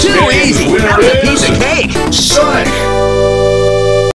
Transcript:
Too easy! That a piece of cake! Sonic!